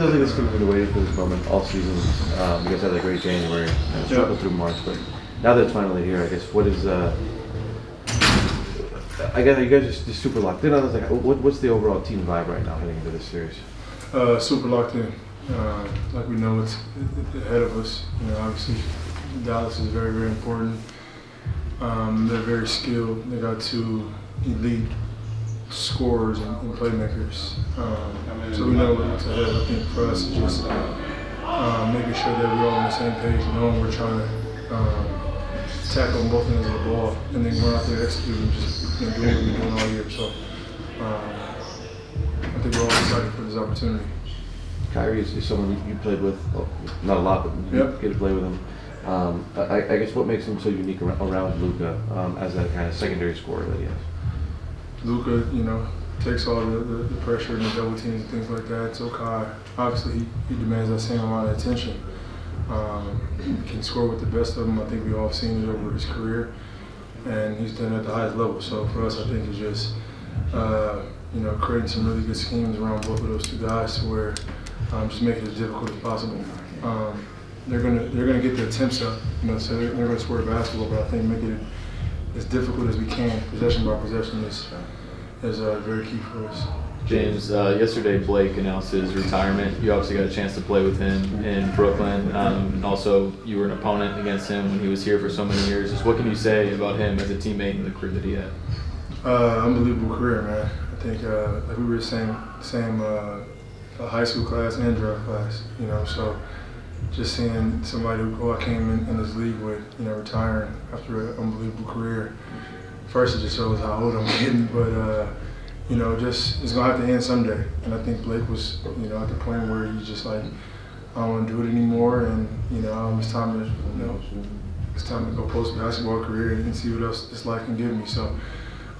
feels like this team's been waiting for this moment all season. Um, you guys had a great January, and struggled through March, but now that it's finally here, I guess what is uh, I guess you guys are just super locked in on this. Like, what, what's the overall team vibe right now heading into this series? Uh, super locked in. Uh, like we know it's ahead of us. You know, obviously Dallas is very, very important. Um, they're very skilled. They got two elite scorers and, and playmakers. Um, so we know what's ahead. I think for us, it's just uh, making sure that we're all on the same page, knowing we're trying to um, tackle both ends of the ball, and then going out there executing, just you know, doing what we've been doing all year. So um, I think we're all excited for this opportunity. Kyrie is, is someone you played with, well, not a lot, but you yep. get to play with him. Um, I, I, guess what makes him so unique around, around Luka um, as that kind of secondary scorer that he has? Luka, you know, takes all the, the, the, pressure and the double teams and things like that. So Kai, obviously, he, he demands that same amount of attention. Um, can score with the best of them. I think we all seen it over his career, and he's done it at the highest level. So for us, I think it's just uh, you know creating some really good schemes around both of those two guys to where um, just make it as difficult as possible. Um, they're gonna they're gonna get the attempts up, you know, so they're, they're gonna score basketball, but I think making it as difficult as we can, possession by possession, is is uh, very key for us. James, uh, yesterday Blake announced his retirement. You obviously got a chance to play with him in Brooklyn. Um, and also, you were an opponent against him when he was here for so many years. Just what can you say about him as a teammate and the career that he had? Uh, unbelievable career, man. I think uh, like we were the same same uh, high school class and draft class. You know, so just seeing somebody who I came in, in this league with, you know, retiring after an unbelievable career. First, it just shows how old I'm getting, but uh, you know, just it's gonna have to end someday. And I think Blake was, you know, at the point where he's just like, I don't want to do it anymore, and you know, it's time to, you know, it's time to go post basketball career and see what else this life can give me. So,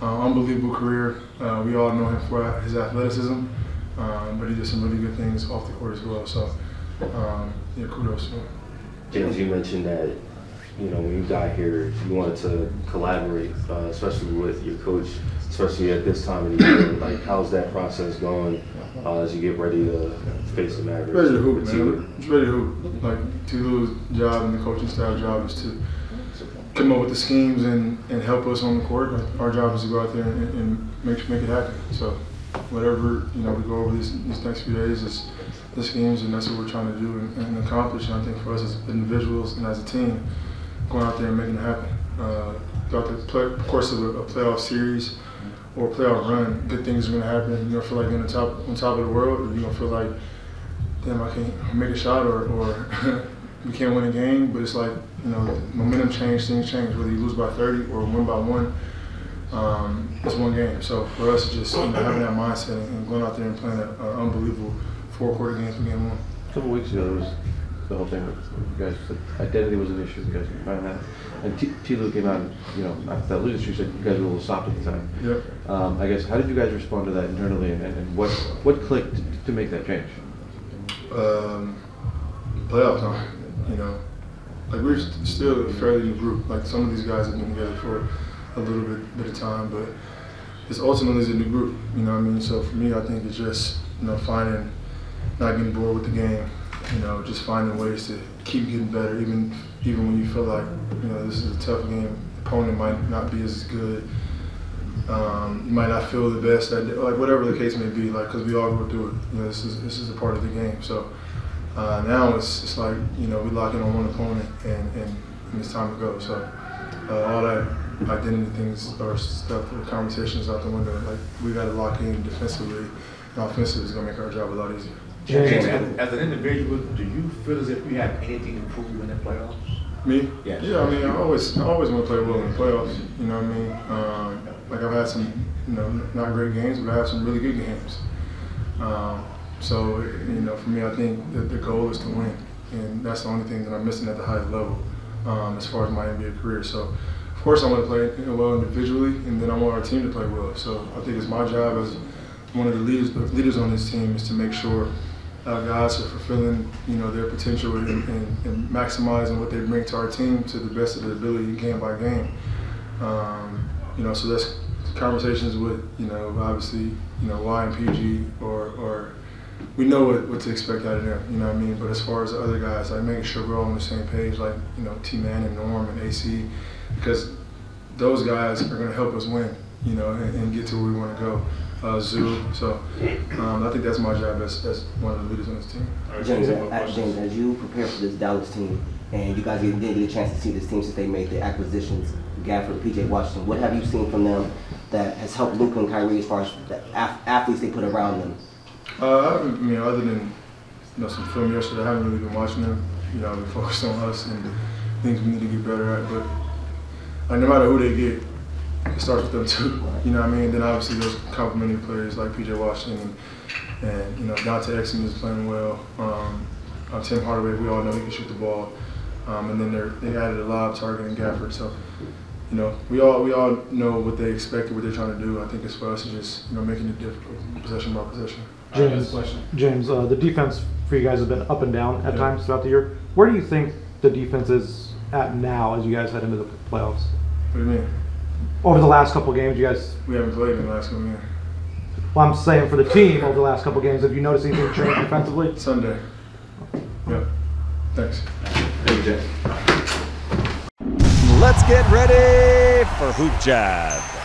uh, unbelievable career. Uh, we all know him for his athleticism, um, but he did some really good things off the court as well. So, um, yeah, kudos to him. James, you mentioned that you know when you got here, you wanted to collaborate, uh, especially with your coach especially at this time of the year. Like, how's that process going uh, as you get ready to face the Mavericks? Ready to hoop, man. It's ready to hoop. Like, T. job and the coaching staff job is to come up with the schemes and, and help us on the court. Our job is to go out there and, and make make it happen. So, whatever you know, we go over these, these next few days is the schemes, and that's what we're trying to do and, and accomplish. And I think for us as individuals and as a team, going out there and making it happen. Uh, throughout the play, course of a, a playoff series or a playoff run, good things are gonna happen. You're gonna feel like you're on top on top of the world, or you're gonna feel like, damn, I can't make a shot, or, or we can't win a game. But it's like you know, momentum change, things change. Whether you lose by 30 or win by one, um, it's one game. So for us, just you know, having that mindset and going out there and playing an unbelievable four quarter game for game one. A couple weeks ago, there was the whole thing with you guys. Identity was an issue. You guys can find that. And T. T. Lue came out, and, you know, after that losing streak, said you guys were a little soft at the time. Yep. Um, I guess how did you guys respond to that internally, and, and what what clicked to make that change? Um, playoff time. You know, like we're still a fairly new group. Like some of these guys have been together for a little bit bit of time, but it's ultimately is a new group. You know what I mean? So for me, I think it's just you know finding, not getting bored with the game you know, just finding ways to keep getting better, even even when you feel like you know this is a tough game. Opponent might not be as good. Um, you might not feel the best that day, like whatever the case may be. Like because we all go through it. You know, this is this is a part of the game. So uh, now it's it's like you know we lock in on one opponent and and, and it's time to go. So uh, all that identity things or stuff, the conversations out the window. Like we got to lock in defensively and offensively is gonna make our job a lot easier. James, as, as, an individual, do you feel as if you have anything to prove in the playoffs? Me? Yes. Yeah, I mean, I always, I always want to play well in the playoffs. You know what I mean? Um, like I've had some, you know, not great games, but I have some really good games. Um, so, you know, for me, I think that the goal is to win, and that's the only thing that I'm missing at the highest level um, as far as my NBA career. So, of course, I want to play well individually, and then I want our team to play well. So, I think it's my job as one of the leaders, the leaders on this team is to make sure uh, guys are fulfilling, you know, their potential and, and, and, maximizing what they bring to our team to the best of their ability, game by game. Um, you know, so that's conversations with, you know, obviously, you know, Y and PG or, or we know what, what to expect out of them. You know what I mean? But as far as the other guys, like making sure we're all on the same page, like you know T Man and Norm and AC, because those guys are going to help us win. You know, and, and get to where we want to go. Uh, Zoo. So um, I think that's my job as, as one of the leaders on this team. James, as, James, as you prepare for this Dallas team, and you guys didn't get a chance to see this team since they made the acquisitions, Gafford, PJ Washington, what have you seen from them that has helped Luke and Kyrie as far as the ath- athletes they put around them? Uh, I mean, other than you know some film yesterday, I haven't really been watching them. You know, I've been focused on us and things we need to get better at. But like, no matter who they get, it starts with them too. You know what I mean? Then obviously those complementary players like PJ Washington and, and you know Dante Exum is playing well. Um, uh, Tim Hardaway, we all know he can shoot the ball. Um, and then they're, they added a lob target in Gafford. So you know, we all we all know what they expect and what they're trying to do. I think it's for us to just you know making it difficult, possession by possession. James, James, uh, the defense for you guys has been up and down at Yeah. times throughout the year. Where do you think the defense is at now as you guys head into the playoffs? What do you mean? Over the last couple games, you guys. We haven't played in the last one year. Well, I'm saying for the team over the last couple games, have you noticed anything change defensively? Sunday. Yep. Thanks. Thank you, James. Let's get ready for Hoop Jab.